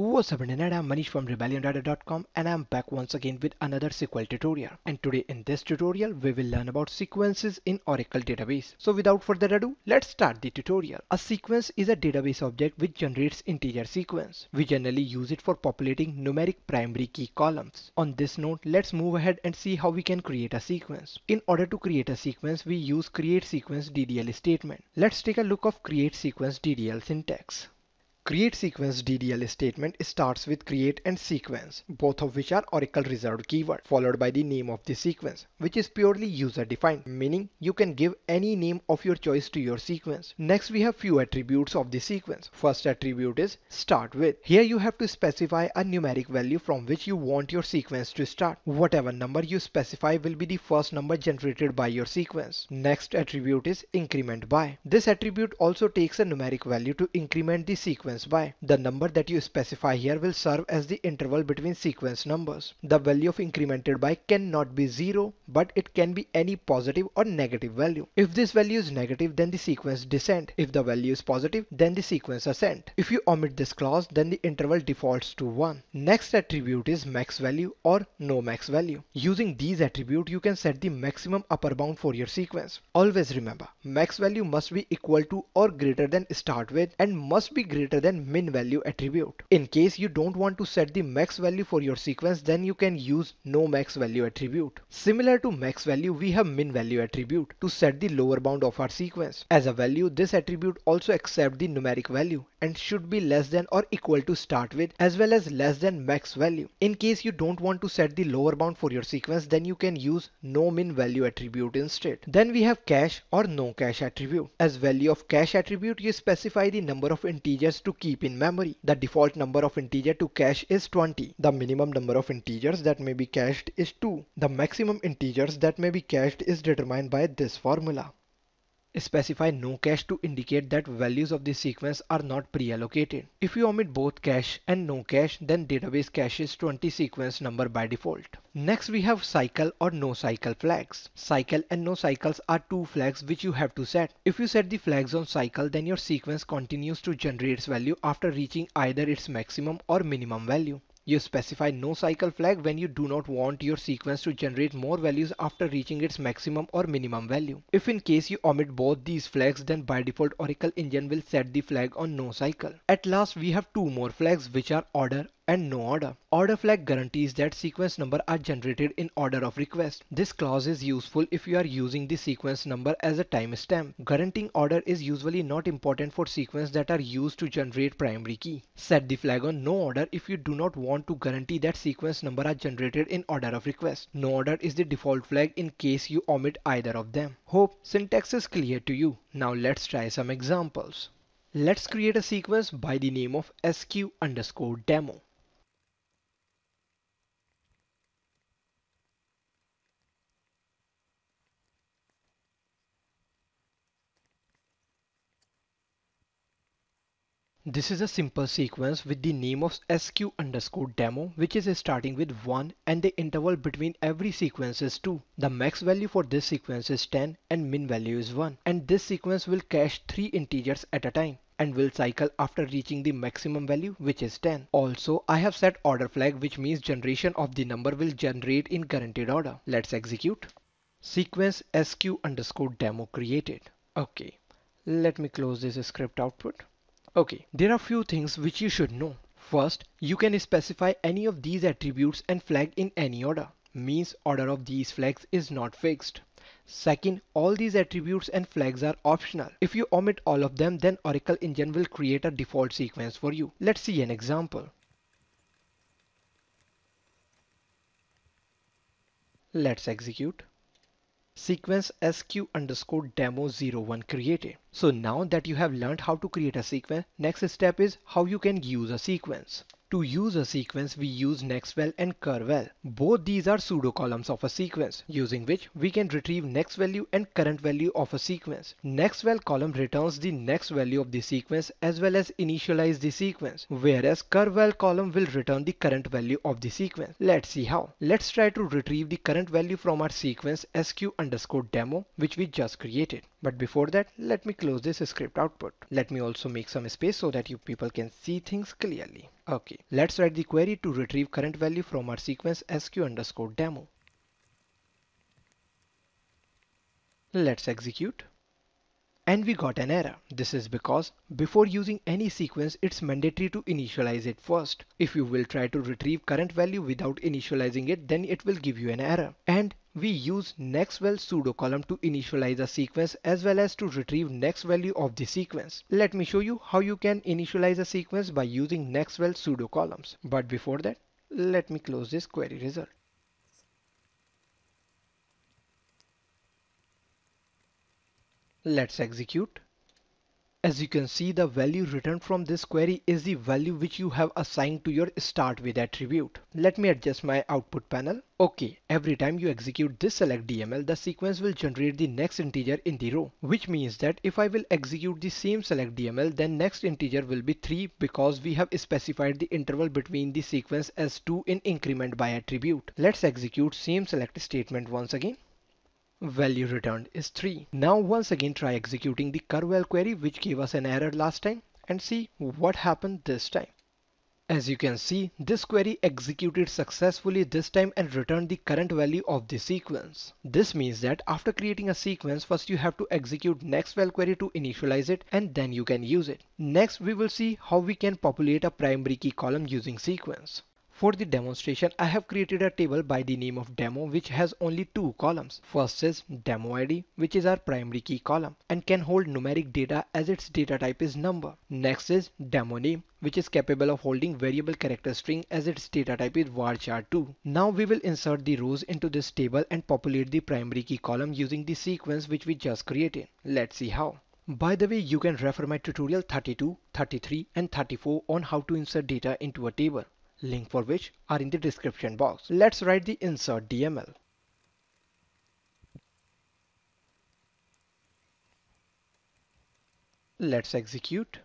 What's up internet, I'm Manish from rebellionrider.com and I'm back once again with another SQL tutorial. And today in this tutorial, we will learn about sequences in Oracle database. So without further ado, let's start the tutorial. A sequence is a database object which generates integer sequence. We generally use it for populating numeric primary key columns. On this note, let's move ahead and see how we can create a sequence. In order to create a sequence, we use create sequence DDL statement. Let's take a look of create sequence DDL syntax. Create sequence DDL statement starts with create and sequence, both of which are Oracle reserved keyword, followed by the name of the sequence, which is purely user defined, meaning you can give any name of your choice to your sequence. Next we have few attributes of the sequence. First attribute is start with. Here you have to specify a numeric value from which you want your sequence to start. Whatever number you specify will be the first number generated by your sequence. Next attribute is increment by. This attribute also takes a numeric value to increment the sequence sequence by. The number that you specify here will serve as the interval between sequence numbers. The value of incremented by cannot be 0 but it can be any positive or negative value. If this value is negative then the sequence descend. If the value is positive then the sequence ascend. If you omit this clause then the interval defaults to 1. Next attribute is max value or no max value. Using these attributes you can set the maximum upper bound for your sequence. Always remember max value must be equal to or greater than start with and must be greater than than min value attribute. In case you don't want to set the max value for your sequence, then you can use no max value attribute. Similar to max value, we have min value attribute to set the lower bound of our sequence. As a value, this attribute also accepts the numeric value and should be less than or equal to start with as well as less than max value. In case you don't want to set the lower bound for your sequence, then you can use no min value attribute instead. Then we have cache or no cache attribute. As value of cache attribute, you specify the number of integers to keep in memory. The default number of integer to cache is 20. The minimum number of integers that may be cached is 2. The maximum integers that may be cached is determined by this formula. Specify no cache to indicate that values of the sequence are not pre-allocated. If you omit both cache and no cache, then database caches 20 sequence number by default. Next we have cycle or no cycle flags. Cycle and no cycles are two flags which you have to set. If you set the flags on cycle, then your sequence continues to generate its value after reaching either its maximum or minimum value. You specify no cycle flag when you do not want your sequence to generate more values after reaching its maximum or minimum value. If in case you omit both these flags then by default Oracle engine will set the flag on no cycle. At last we have two more flags which are order and no order. Order flag guarantees that sequence number are generated in order of request. This clause is useful if you are using the sequence number as a timestamp. Guaranteeing order is usually not important for sequence that are used to generate primary key. Set the flag on no order if you do not want to guarantee that sequence number are generated in order of request. No order is the default flag in case you omit either of them. Hope syntax is clear to you. Now let's try some examples. Let's create a sequence by the name of sq underscore demo. This is a simple sequence with the name of sq underscore demo which is starting with 1 and the interval between every sequence is 2. The max value for this sequence is 10 and min value is 1 and this sequence will cache 3 integers at a time and will cycle after reaching the maximum value which is 10. Also I have set order flag which means generation of the number will generate in guaranteed order. Let's execute. Sequence sq underscore demo created. Okay, let me close this script output. Okay, there are few things which you should know. First, you can specify any of these attributes and flag in any order. Means order of these flags is not fixed. Second, all these attributes and flags are optional. If you omit all of them, then Oracle Engine will create a default sequence for you. Let's see an example. Let's execute sequence sq underscore demo 01 created. So now that you have learned how to create a sequence, next step is how you can use a sequence. To use a sequence, we use nextval and currval. Both these are pseudo columns of a sequence, using which we can retrieve next value and current value of a sequence. Nextval column returns the next value of the sequence as well as initialize the sequence, whereas currval column will return the current value of the sequence. Let's see how. Let's try to retrieve the current value from our sequence sq underscore demo, which we just created. But before that, let me close this script output. Let me also make some space so that you people can see things clearly. Okay, let's write the query to retrieve current value from our sequence sq underscore demo. Let's execute. And we got an error. This is because before using any sequence, it's mandatory to initialize it first. If you will try to retrieve current value without initializing it, then it will give you an error. And we use nextVal pseudo column to initialize a sequence as well as to retrieve next value of the sequence. Let me show you how you can initialize a sequence by using nextVal pseudo columns. But before that, let me close this query result. Let's execute. As you can see, the value returned from this query is the value which you have assigned to your start with attribute. Let me adjust my output panel. Okay, every time you execute this select DML, the sequence will generate the next integer in the row, which means that if I will execute the same select DML, then next integer will be 3 because we have specified the interval between the sequence as 2 in increment by attribute. Let's execute same select statement once again value returned is 3. Now once again try executing the currval query which gave us an error last time and see what happened this time. As you can see, this query executed successfully this time and returned the current value of the sequence. This means that after creating a sequence, first you have to execute next nextVal query to initialize it and then you can use it. Next, we will see how we can populate a primary key column using sequence. For the demonstration, I have created a table by the name of demo which has only two columns. First is demo ID which is our primary key column and can hold numeric data as its data type is number. Next is demo name which is capable of holding variable character string as its data type is varchar2. Now we will insert the rows into this table and populate the primary key column using the sequence which we just created. Let's see how. By the way, you can refer my tutorial 32, 33 and 34 on how to insert data into a table link for which are in the description box. Let's write the insert DML. Let's execute.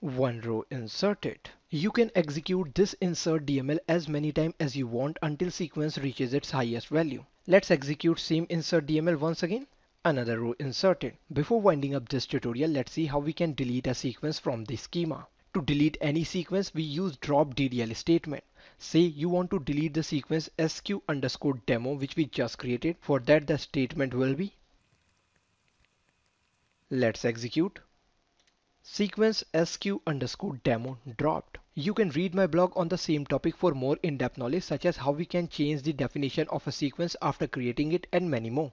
One row inserted. You can execute this insert DML as many times as you want until sequence reaches its highest value. Let's execute same insert DML once again. Another row inserted. Before winding up this tutorial, let's see how we can delete a sequence from the schema. To delete any sequence, we use drop DDL statement. Say you want to delete the sequence sq underscore demo which we just created. For that the statement will be Let's execute. Sequence sq underscore demo dropped. You can read my blog on the same topic for more in-depth knowledge such as how we can change the definition of a sequence after creating it and many more.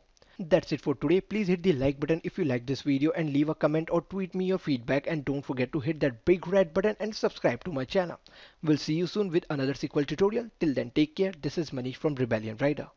That's it for today. Please hit the like button if you like this video and leave a comment or tweet me your feedback and don't forget to hit that big red button and subscribe to my channel. We'll see you soon with another SQL tutorial. Till then take care. This is Manish from Rebellion Rider.